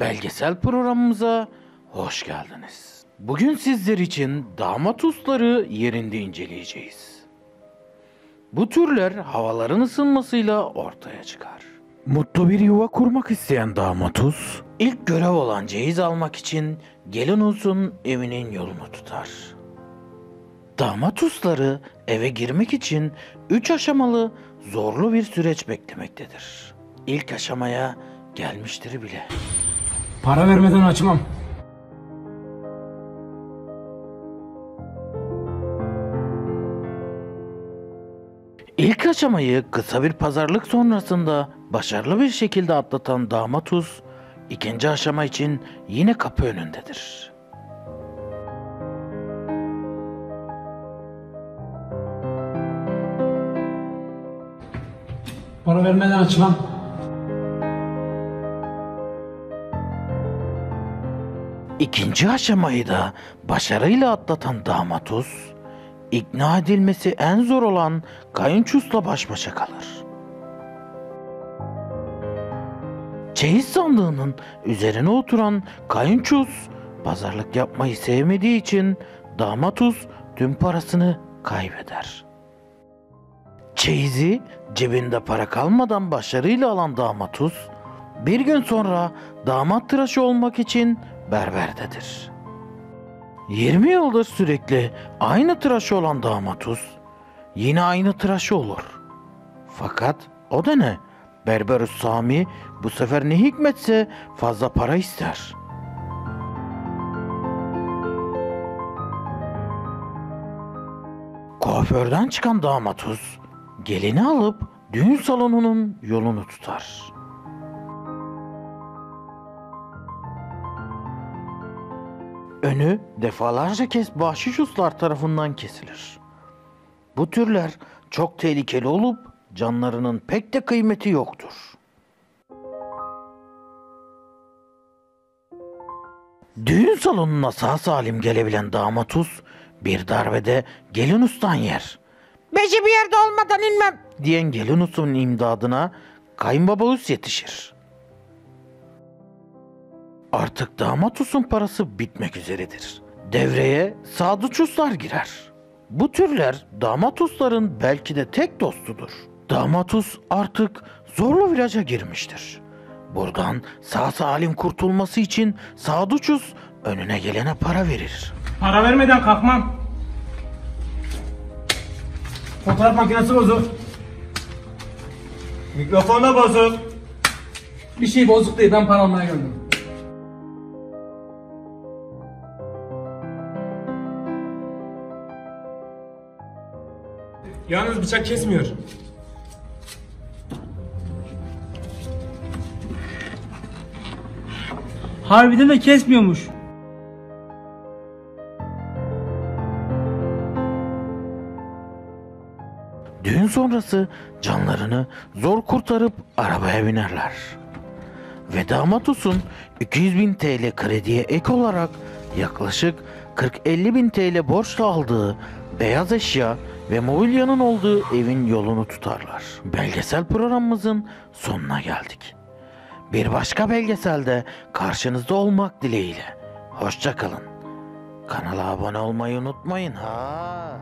belgesel programımıza hoş geldiniz. Bugün sizler için damat usları yerinde inceleyeceğiz. Bu türler havaların ısınmasıyla ortaya çıkar. Mutlu bir yuva kurmak isteyen damat us, ilk görev olan ceyiz almak için gelin usun evinin yolunu tutar. Damat usları eve girmek için 3 aşamalı zorlu bir süreç beklemektedir. İlk aşamaya gelmiştir bile. Para vermeden açmam. İlk aşamayı kısa bir pazarlık sonrasında başarılı bir şekilde atlatan damat us, ikinci aşama için yine kapı önündedir. Para vermeden açmam. İkinci aşamayı da başarıyla atlatan damatus, ikna edilmesi en zor olan kayınçusla baş başa kalır. Çeyiz sandığının üzerine oturan kayınçus, pazarlık yapmayı sevmediği için damatus tüm parasını kaybeder. Çeyizi cebinde para kalmadan başarıyla alan damatus, bir gün sonra damat tıraşı olmak için berberdedir. 20 yıldır sürekli aynı tıraşı olan damatus yine aynı tıraşı olur. Fakat o da ne? Berberus Sami bu sefer ne hikmetse fazla para ister. Kuaförden çıkan damatus gelini alıp düğün salonunun yolunu tutar. Önü defalarca kez bahşişuslar tarafından kesilir. Bu türler çok tehlikeli olup canlarının pek de kıymeti yoktur. Düğün salonuna sağ salim gelebilen damatus bir darbede gelin ustan yer. Beşi bir yerde olmadan inmem diyen gelin ustanın imdadına kayınbaba us yetişir. Artık damat usun parası bitmek üzeredir. Devreye sadıç uslar girer. Bu türler damat usların belki de tek dostudur. Damat us artık zorlu viraja girmiştir. Buradan sağ salim kurtulması için Sadıç Us önüne gelene para verir. Para vermeden kalkmam. Fotoğraf makinesi bozuk. Mikrofon da bozuk. Bir şey bozuk değil ben para almaya geldim. Yalnız bıçak kesmiyor. Harbiden de kesmiyormuş. Düğün sonrası canlarını zor kurtarıp arabaya binerler. Ve damat Us'un 200 bin TL krediye ek olarak yaklaşık 40-50 bin TL borçla aldığı beyaz eşya ve mobilyanın olduğu evin yolunu tutarlar. Belgesel programımızın sonuna geldik. Bir başka belgeselde karşınızda olmak dileğiyle. Hoşçakalın. Kanala abone olmayı unutmayın ha.